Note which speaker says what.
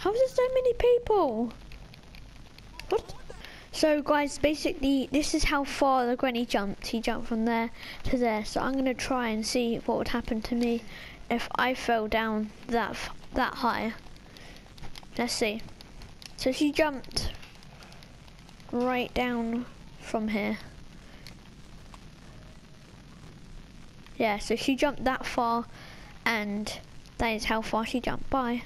Speaker 1: How is there so many people? What? So guys, basically, this is how far the granny jumped. He jumped from there to there. So I'm gonna try and see what would happen to me if I fell down that that high. Let's see. So she jumped right down from here. Yeah, so she jumped that far and that is how far she jumped. by.